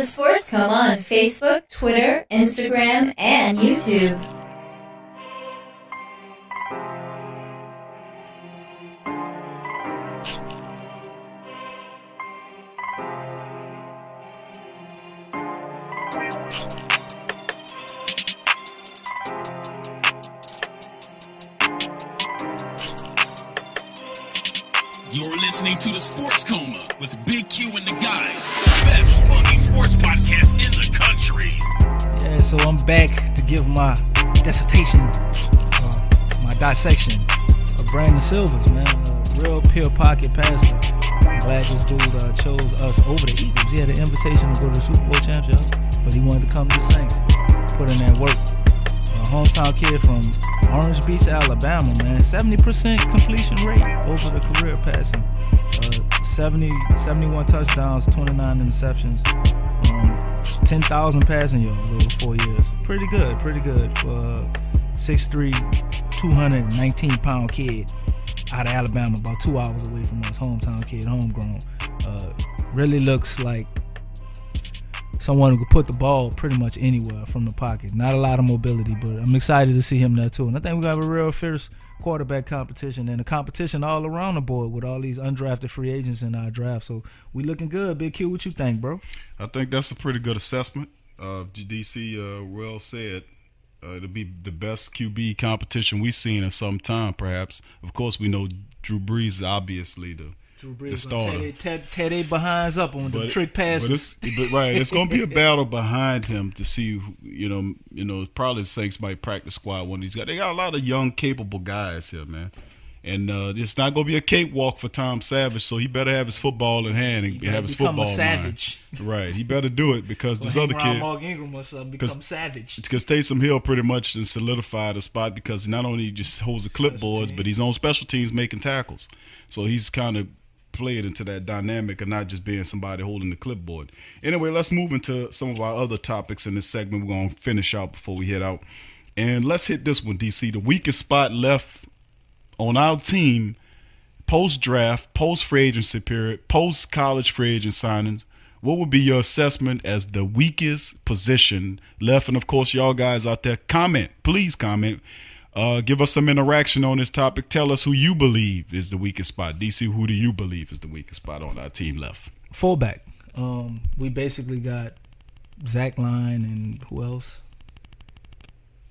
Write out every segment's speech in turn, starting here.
The Sports Coma Facebook, Twitter, Instagram, and YouTube. Listening to the Sports Coma with Big Q and the guys. Best fucking sports podcast in the country. Yeah, so I'm back to give my dissertation, uh, my dissection of Brandon Silvers, man. A real pure pocket passer. I'm glad this dude uh, chose us over the Eagles. He had an invitation to go to the Super Bowl championship, but he wanted to come to the Saints. Put in that work. A hometown kid from Orange Beach, Alabama, man. 70% completion rate over the career passing. Uh, 70, 71 touchdowns, 29 interceptions. Um, 10,000 passing yards over four years. Pretty good, pretty good for a 6'3", 219 pound kid out of Alabama, about two hours away from us. Hometown kid, homegrown. Uh, really looks like someone who could put the ball pretty much anywhere from the pocket. Not a lot of mobility, but I'm excited to see him there too. And I think we're going to have a real fierce quarterback competition and a competition all around the board with all these undrafted free agents in our draft. So we looking good. Big Q, what you think, bro? I think that's a pretty good assessment. Uh, DC uh, well said. Uh, it'll be the best QB competition we've seen in some time, perhaps. Of course, we know Drew Brees is obviously the Drew the starter. Tear, tear behinds up on the trick passes. But it's, but right, it's going to be a battle behind him to see, who, you know, you know, probably the Saints might practice squad one of these guys. They got a lot of young, capable guys here, man. And uh, it's not going to be a cakewalk for Tom Savage, so he better have his football in hand and have his become a football savage. mind. Right, he better do it because this other kid, Mark Ingram or something, become savage. because Taysom Hill pretty much has solidified the spot because not only he just holds the clipboards, but he's on special teams making tackles. So he's kind of played into that dynamic of not just being somebody holding the clipboard. Anyway, let's move into some of our other topics in this segment. We're to finish out before we head out. And let's hit this one, DC. The weakest spot left on our team post draft, post free agency period, post college free agent signings, what would be your assessment as the weakest position left? And of course, y'all guys out there, comment, please comment. Uh, give us some interaction on this topic. Tell us who you believe is the weakest spot. DC, who do you believe is the weakest spot on our team left? Fullback. Um, we basically got Zach Line and who else?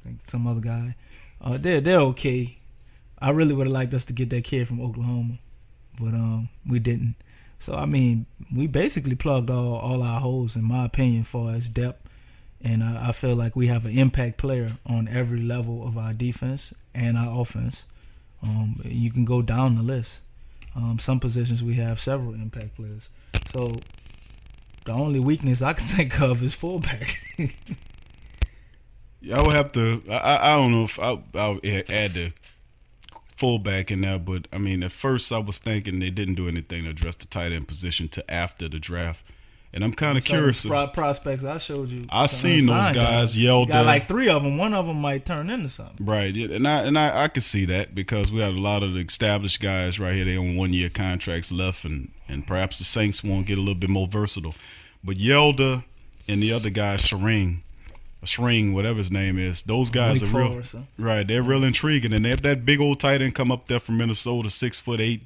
I think some other guy. Uh, they're they're okay. I really would have liked us to get that kid from Oklahoma, but um, we didn't. So I mean, we basically plugged all all our holes, in my opinion, for as depth. And I, I feel like we have an impact player on every level of our defense and our offense. Um, you can go down the list. Um, some positions we have several impact players. So the only weakness I can think of is fullback. Yeah, I would have to. I, I I don't know if I I'll add the fullback in there, but I mean, at first I was thinking they didn't do anything to address the tight end position to after the draft, and I'm kind of curious. pro- prospects I showed you. I seen those guys yelled Got at- like three of them. One of them might turn into something. Right, yeah, and I and I, I could see that because we have a lot of the established guys right here. They on one year contracts left, and and perhaps the Saints won't get a little bit more versatile. But Yelder and the other guy, Shring, Shring, whatever his name is, those guys are real. Right, they're real intriguing, and if that big old tight end come up there from Minnesota, six foot eight,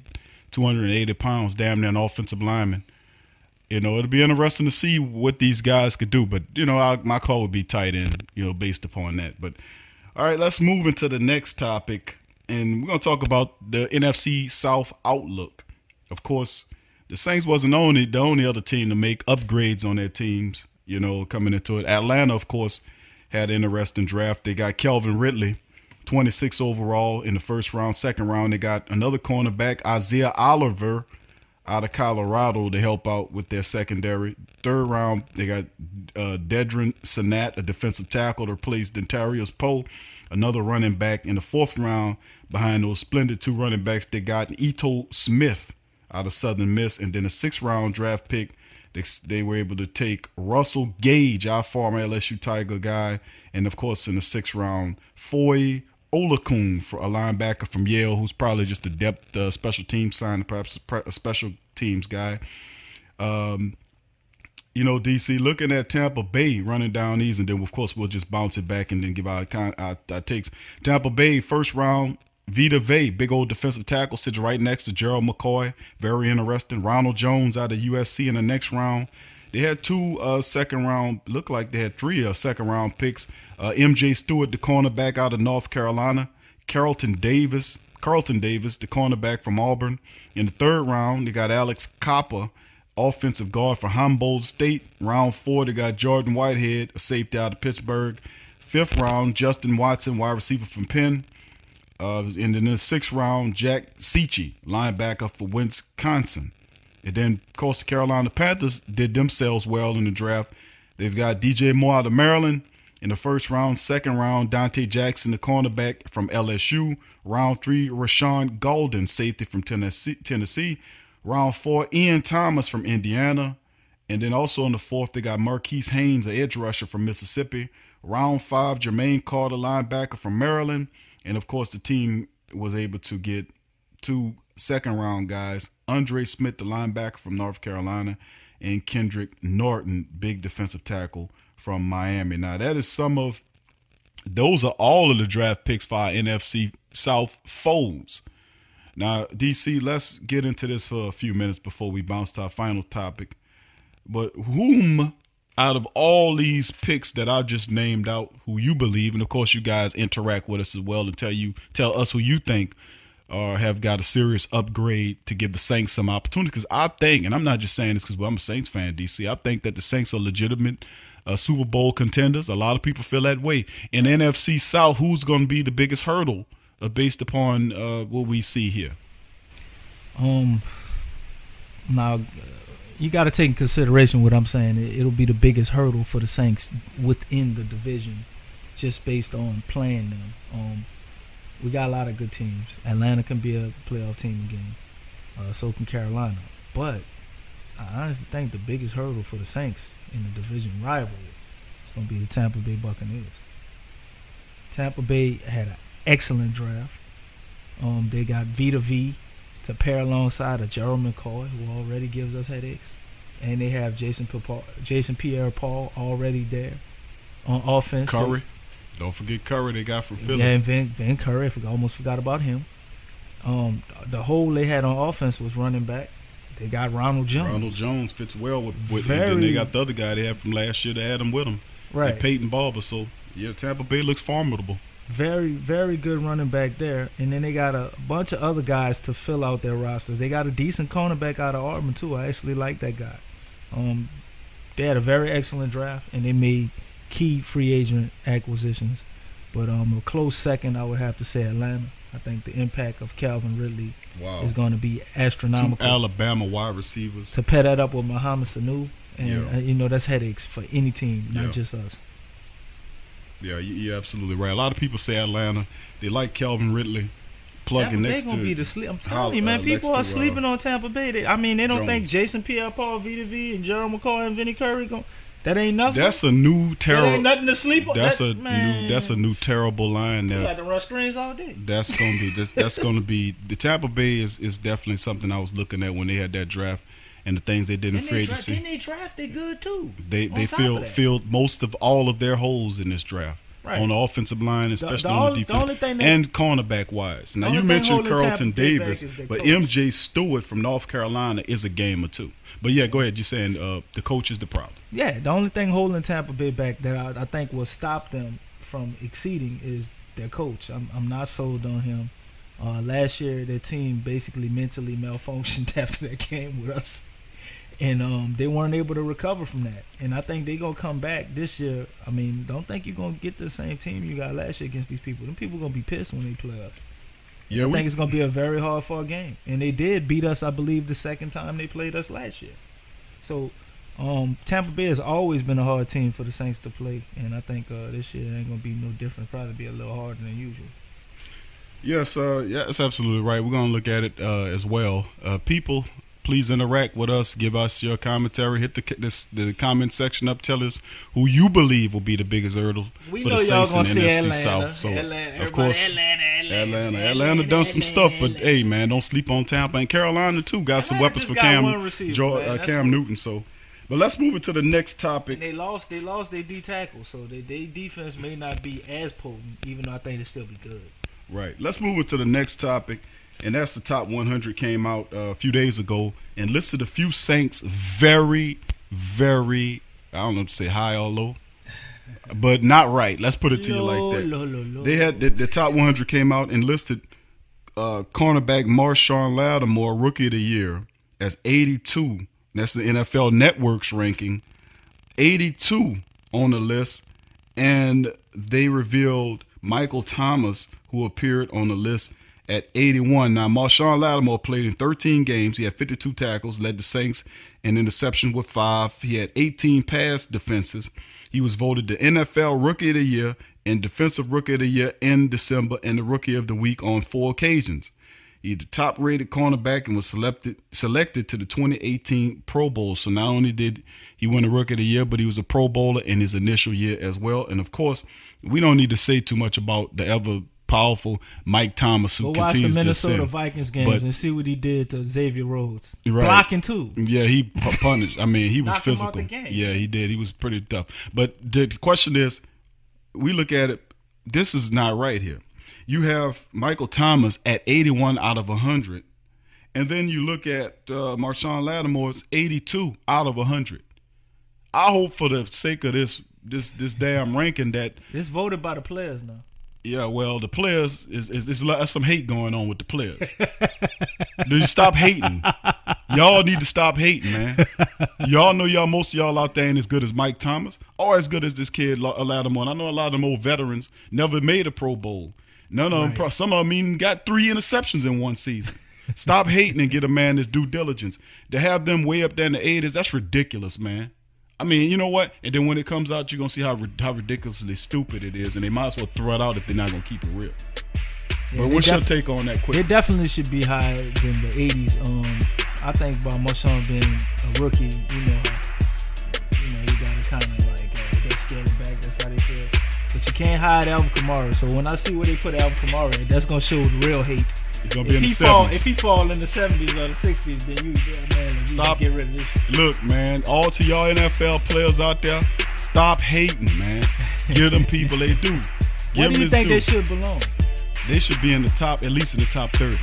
two hundred and eighty pounds, damn near an offensive lineman. You know, it'll be interesting to see what these guys could do. But you know, I, my call would be tight end. You know, based upon that. But all right, let's move into the next topic, and we're gonna talk about the NFC South outlook. Of course, the Saints wasn't only the only other team to make upgrades on their teams. You know, coming into it, Atlanta, of course, had an interesting draft. They got Calvin Ridley. 26 overall in the first round. Second round, they got another cornerback, Isaiah Oliver, out of Colorado to help out with their secondary. Third round, they got uh, Deadrin Senat, a defensive tackle to replace Dontari Poe, another running back. In the fourth round, behind those splendid two running backs, they got Ito Smith out of Southern Miss. And then a sixth round draft pick, they, they were able to take Russell Gage, our former LSU Tiger guy. And of course, in the sixth round, Foy Oluokun for a linebacker from Yale, who's probably just a depth uh, special team sign, perhaps a special teams guy. Um, you know, DC looking at Tampa Bay running down these, and then of course we'll just bounce it back and then give our our, our takes. Tampa Bay first round. Vita Vea, big old defensive tackle, sits right next to Gerald McCoy. Very interesting. Ronald Jones out of USC in the next round. They had two uh, second round, look like they had three uh, second round picks. Uh, MJ Stewart, the cornerback out of North Carolina. Carlton Davis, Carlton Davis, the cornerback from Auburn. In the third round, they got Alex Cappa, offensive guard for Humboldt State. Round four, they got Jordan Whitehead, a safety out of Pittsburgh. Fifth round, Justin Watson, wide receiver from Penn. Uh, and in the sixth round, Jack Cichy, linebacker for Wisconsin. And then, of course, the Carolina Panthers did themselves well in the draft. They've got DJ Moore out of Maryland in the first round. Second round, Donte Jackson, the cornerback from LSU. Round three, Rashaan Gaulden, safety from Tennessee. Tennessee. Round four, Ian Thomas from Indiana. And then also in the fourth, they got Marquis Haynes, an edge rusher from Mississippi. Round five, Jermaine Carter, linebacker from Maryland. And of course, the team was able to get two second round guys Andre Smith, the linebacker from North Carolina, and Kendrick Norton, big defensive tackle from Miami. Now, that is some of those are all of the draft picks for our NFC South foes. Now, DC, let's get into this for a few minutes before we bounce to our final topic. But whom out of all these picks that I just named out, who you believe, and of course you guys interact with us as well and tell you tell us who you think uh, have got a serious upgrade to give the Saints some opportunity. Because I think, and I'm not just saying this because well, I'm a Saints fan, DC. I think that the Saints are legitimate uh, Super Bowl contenders. A lot of people feel that way. In NFC South, who's going to be the biggest hurdle uh, based upon uh, what we see here? Um, now you got to take in consideration what I'm saying. It, will be the biggest hurdle for the Saints within the division, just based on playing them. Um, we got a lot of good teams. Atlanta can be a playoff team again. Uh, so can Carolina. But I honestly think the biggest hurdle for the Saints in the division rivalry is going to be the Tampa Bay Buccaneers. Tampa Bay had an excellent draft. Um, they got Vita Vea to pair alongside of Gerald McCoy, who already gives us headaches, and they have Jason Paul, Jason Pierre-Paul already there on offense. Curry, don't forget Curry. They got from Philly. Yeah, and Vin, Vin Curry. I almost forgot about him. Um, the hole they had on offense was running back. They got Ronald Jones. Ronald Jones fits well with, with Very- and then they got the other guy they had from last year to add him with them. right. And Peyton Barber. So yeah, Tampa Bay looks formidable. very, very good running back there. And then they got a bunch of other guys to fill out their roster. They got a decent cornerback out of Auburn too. I actually like that guy. Um, they had a very excellent draft, and they made key free agent acquisitions. But um, a close second, I would have to say Atlanta. I think the impact of Calvin Ridley Wow. is going to be Two astronomical. Alabama wide receivers. to pair that up with Mohamed Sanu, and Yeah. uh, you know that's headaches for any team, not Yeah. just us. Yeah, you- you're absolutely right. A lot of people say Atlanta. They like Calvin Ridley plugging Tampa Bay next gonna to be the sleep. I'm telling you, man. uh, people are to, uh, sleeping on Tampa Bay. They, I mean, they don't think Jason Pierre-Paul, Vita Vea, and Gerald McCoy and Vinny Curry going. That ain't nothing. That's a new that ain't terrible. nothing to sleep on. That's that, a man, new. That's a new terrible line. You There. got to run screens all day. That's gonna be that's, that's gonna be the Tampa Bay is, is definitely something I was looking at when they had that draft and the things they did in Then free agency. then they drafted good too. They they filled filled most of all of their holes in this draft. Right. On the offensive line, especially the on only- the the defense, that- and cornerback wise. Now you mentioned Carlton Tampa Bay back Davis, but coach. MJ Stewart from North Carolina is a game or two. But yeah, go ahead. You're saying uh, the coach is the problem. Yeah, the only thing holding Tampa Bay back that I, I think will stop them from exceeding is their coach. I'm, I'm not sold on him. Uh, last year, their team basically mentally malfunctioned after that game with us, and um, they weren't able to recover from that. And I think they're gonna come back this year. I mean, don't think you're gonna get the same team you got last year against these people. Them people gonna be pissed when they play us. Yeah, I we, think it's gonna be a very hard fought game, and they did beat us, I believe, the second time they played us last year. So, um, Tampa Bay has always been a hard team for the Saints to play, and I think uh, this year ain't gonna be no different. Probably be a little harder than usual. Yes, uh, yeah, that's absolutely right. We're gonna look at it uh, as well. Uh, people, please interact with us. Give us your commentary. Hit the this, the comment section up. Tell us who you believe will be the biggest hurdle We for the Saints see NFC Atlanta. South. So Atlanta, of course, Atlanta, Atlanta, Atlanta, Atlanta done some stuff, but hey, man, don't sleep on Tampa and Carolina too. Got some weapons for Cam, receiver, uh, Cam. Newton. So But let's move it to the next topic. And they lost. They lost their D tackle, so their they defense may not be as potent, even though I think they still be good. Right. Let's move it to the next topic, and that's the top 100 came out uh, a few days ago and listed a few Saints very, very I don't know to say high or low, but not right. Let's put it to you like that. Low, low, low, They had the, the top 100 came out and listed uh, cornerback Marshon Lattimore Rookie of the Year as 82. That's the NFL Network's ranking. 82 on the list, and they revealed Michael Thomas, who appeared on the list at 81. Now, Marshon Lattimore played in 13 games. He had 52 tackles, led the Saints in interception with five. He had 18 pass defenses. He was voted the NFL Rookie of the Year and Defensive Rookie of the Year in December and the Rookie of the Week on four occasions. He's the top rated cornerback and was selected selected to the 2018 Pro Bowl. So not only did he win the Rookie of the Year, but he was a Pro Bowler in his initial year as well. And of course, we don't need to say too much about the ever powerful Mike Thomas who Go watch the continues to Minnesota ascend. Vikings games But- and see what he did to Xavier Rhodes. Right. Blocking too. Yeah, he punished. I mean, he was Knocked him out physical. Yeah, he did. He was pretty tough. But the question is, we look at it. This is not right here. You have Michael Thomas at 81 out of 100, and then you look at uh, Marshon Lattimore's 82 out of 100. I hope for the sake of this this this damn ranking that It's voted by the players now. Yeah, well, the players is is, is there's some hate going on with the players. Do you stop hating? Y'all need to stop hating, man. Y'all know y'all most of y'all out there ain't as good as Mike Thomas or as good as this kid La- uh, Lattimore. I know a lot of them old veterans never made a Pro Bowl. None of them. Pro- some of them even got three interceptions in one season. Stop hating and get a man his due diligence. To have them way up there in the 80s, that's ridiculous, man. I mean, you know what? And then when it comes out, you're gonna see how how ridiculously stupid it is, and they might as well throw it out if they're not gonna keep it real. Yeah, but what's your take on that? Quick. definitely should be higher than the 80s. Um, I think by Marshon being a rookie, you know, you know, you gotta kind of like uh, they scale it back. That's how they feel. But you can't hide Alvin Kamara. So when I see where they put Alvin Kamara, that's gonna show the real hate. It's gonna be If in he the fall, 70s. if he fall in the 70s or the 60s, then you, yeah, man, Stop. just get rid of this. Look, man, all to y'all NFL players out there, stop hating, man. Give them people they do. Give Where do you think due. they should belong? They should be in the top, at least in the top 30.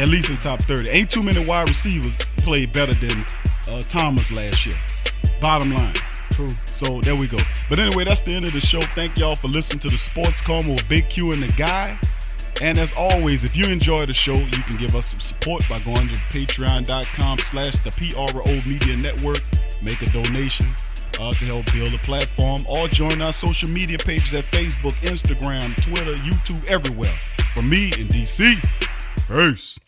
At least in the top 30. Ain't too many wide receivers played better than uh, Thomas last year. Bottom line. True. So there we go. But anyway, that's the end of the show. Thank y'all for listening to the Sports Coma with Big Q and the Guy. And as always, if you enjoy the show, you can give us some support by going to patreon.com slash the PRO Media Network. Make a donation uh, to help build the platform or join our social media pages at Facebook, Instagram, Twitter, YouTube, everywhere. From me in DC, peace.